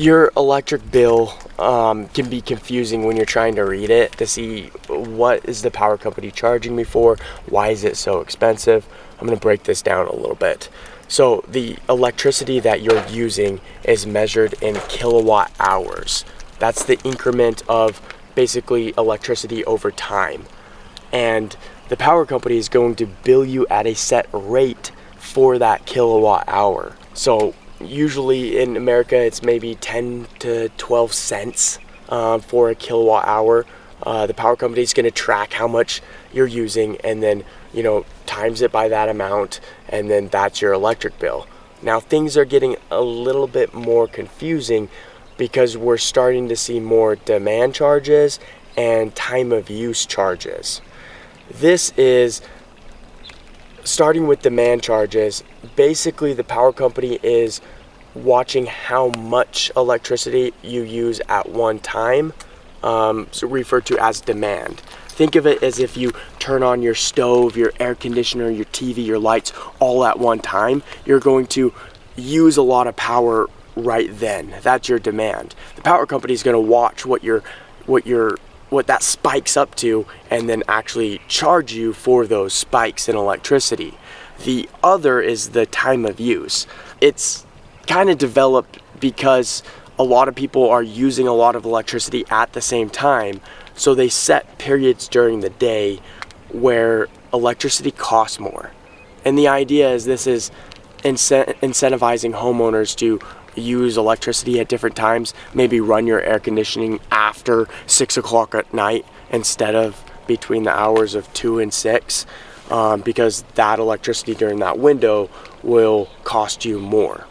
Your electric bill um, can be confusing when you're trying to read it to see what is the power company charging me for, why is it so expensive. I'm going to break this down a little bit. So the electricity that you're using is measured in kilowatt hours. That's the increment of basically electricity over time. And the power company is going to bill you at a set rate for that kilowatt hour. So usually in America it's maybe 10 to 12 cents um, for a kilowatt hour. Uh, the power company is going to track how much you're using and then you know times it by that amount and then that's your electric bill. Now things are getting a little bit more confusing because we're starting to see more demand charges and time of use charges. This is starting with demand charges. Basically, the power company is watching how much electricity you use at one time, um, so referred to as demand. Think of it as if you turn on your stove, your air conditioner, your TV, your lights all at one time. You're going to use a lot of power right then. That's your demand. The power company is going to watch what your what your what that spikes up to and then actually charge you for those spikes in electricity. The other is the time of use. It's kind of developed because a lot of people are using a lot of electricity at the same time. So they set periods during the day where electricity costs more. And the idea is this is incentivizing homeowners to use electricity at different times. Maybe run your air conditioning after six o'clock at night instead of between the hours of two and six um, because that electricity during that window will cost you more.